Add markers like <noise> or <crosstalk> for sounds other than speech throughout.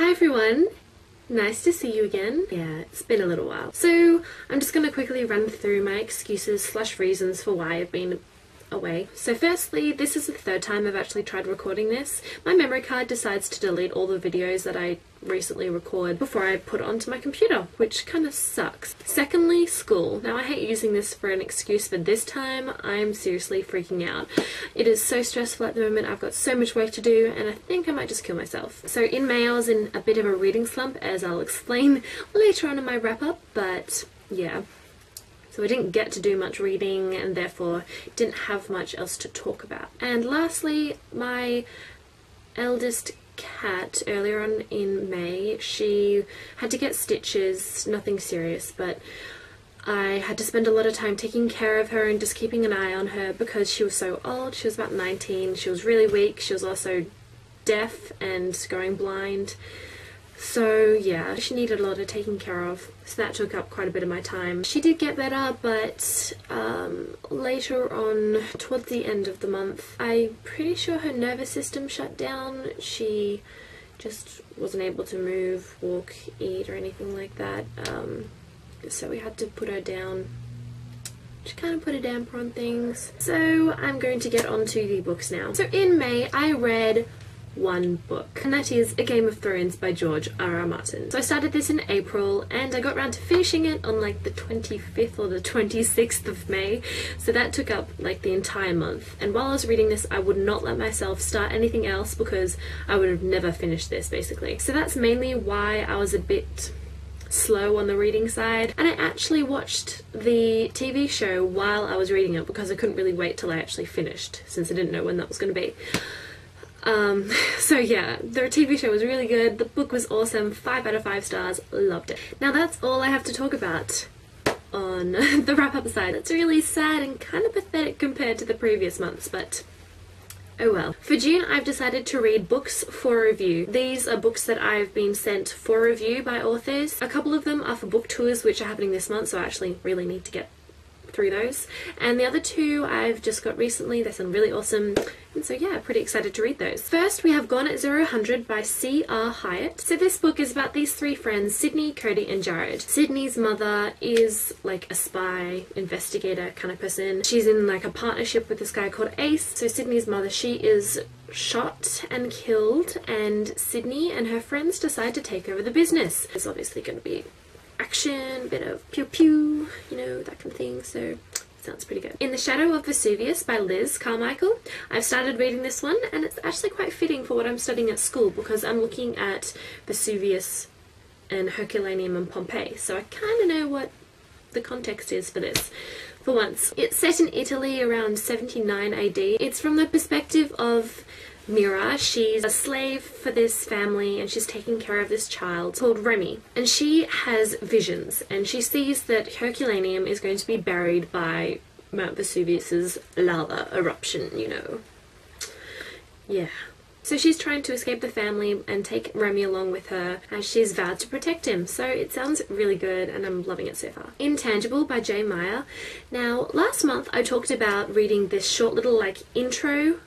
Hi everyone! Nice to see you again. Yeah, it's been a little while. So, I'm just gonna quickly run through my excuses slash reasons for why I've been away. So firstly, this is the third time I've actually tried recording this. My memory card decides to delete all the videos that I recently record before I put it onto my computer, which kind of sucks. Secondly, school. Now I hate using this for an excuse, but this time I'm seriously freaking out. It is so stressful at the moment, I've got so much work to do, and I think I might just kill myself. So in May I was in a bit of a reading slump, as I'll explain <laughs> later on in my wrap up, but yeah, so I didn't get to do much reading and therefore didn't have much else to talk about. And lastly, my eldest cat earlier on in May, she had to get stitches, nothing serious, but I had to spend a lot of time taking care of her and just keeping an eye on her because she was so old. She was about 19. She was really weak. She was also deaf and going blind. So yeah, she needed a lot of taking care of, so that took up quite a bit of my time. She did get better, but um, later on, towards the end of the month, I'm pretty sure her nervous system shut down. She just wasn't able to move, walk, eat, or anything like that. Um, so we had to put her down to kind of put a damper on things. So I'm going to get onto the books now. So in May, I read one book, and that is A Game of Thrones by George R. R. Martin. So I started this in April, and I got around to finishing it on like the 25th or the 26th of May, so that took up like the entire month. And while I was reading this, I would not let myself start anything else because I would have never finished this basically. So that's mainly why I was a bit slow on the reading side. And I actually watched the TV show while I was reading it because I couldn't really wait till I actually finished since I didn't know when that was going to be. Um, <laughs> so yeah, the TV show was really good, the book was awesome, 5 out of 5 stars, loved it. Now that's all I have to talk about on <laughs> the wrap up side. It's really sad and kind of pathetic compared to the previous months, but Oh well. For June, I've decided to read books for review. These are books that I've been sent for review by authors. A couple of them are for book tours, which are happening this month, so I actually really need to get through those. And the other two I've just got recently. They sound really awesome. And so yeah, pretty excited to read those. First, we have Gone at 0 by C.R. Hiatt. So this book is about these three friends, Sydney, Cody, and Jared. Sydney's mother is like a spy, investigator kind of person. She's in like a partnership with this guy called Ace. So Sydney's mother, she is shot and killed and Sydney and her friends decide to take over the business. It's obviously going to be action, bit of pew pew, you know, that kind of thing. So sounds pretty good. In the Shadow of Vesuvius by Liz Carmichael. I've started reading this one and it's actually quite fitting for what I'm studying at school because I'm looking at Vesuvius and Herculaneum and Pompeii. So I kind of know what the context is for this for once. It's set in Italy around 79 AD. It's from the perspective of Mira. She's a slave for this family and she's taking care of this child called Remy. And she has visions and she sees that Herculaneum is going to be buried by Mount Vesuvius's lava eruption, you know. Yeah. So she's trying to escape the family and take Remy along with her as she's vowed to protect him. So it sounds really good and I'm loving it so far. Intangible by J. Meyer. Now, last month I talked about reading this short little like intro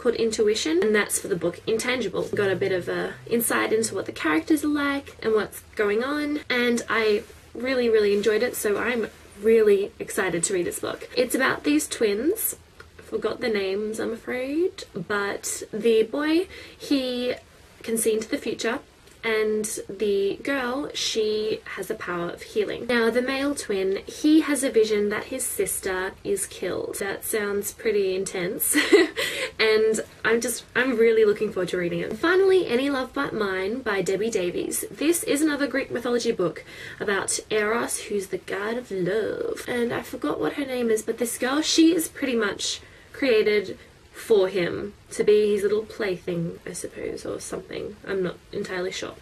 called Intuition, and that's for the book Intangible. Got a bit of a insight into what the characters are like and what's going on, and I really, really enjoyed it, so I'm really excited to read this book. It's about these twins. Forgot their names, I'm afraid, but the boy, he can see into the future and the girl, she has the power of healing. Now, the male twin, he has a vision that his sister is killed. That sounds pretty intense, <laughs> and I'm just, I'm really looking forward to reading it. Finally, Any Love But Mine by Debbie Davies. This is another Greek mythology book about Eros, who's the god of love. And I forgot what her name is, but this girl, she is pretty much created for him to be his little plaything, I suppose, or something. I'm not entirely sure.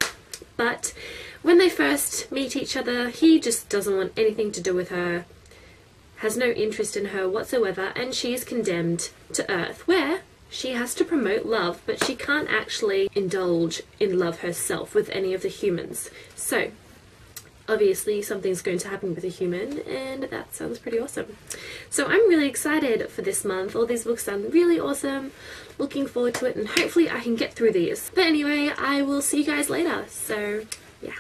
But when they first meet each other, he just doesn't want anything to do with her, has no interest in her whatsoever, and she is condemned to Earth, where she has to promote love, but she can't actually indulge in love herself with any of the humans. So, obviously something's going to happen with a human, and that sounds pretty awesome. So I'm really excited for this month. All these books sound really awesome. Looking forward to it, and hopefully I can get through these. But anyway, I will see you guys later. So, yeah.